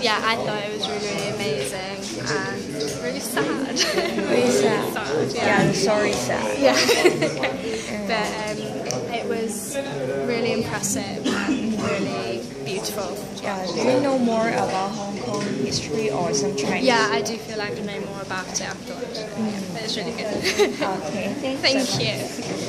Yeah, I thought it was really, really amazing and really sad. Really sad. sad, Yeah, yeah. sorry sad. Yeah. but um, it was really impressive and really beautiful. Yeah, do you know more about Hong Kong history or some Chinese? Yeah, I do feel like I know more about it afterwards. Yeah, but it's really good. Okay, thank, Thank much. you.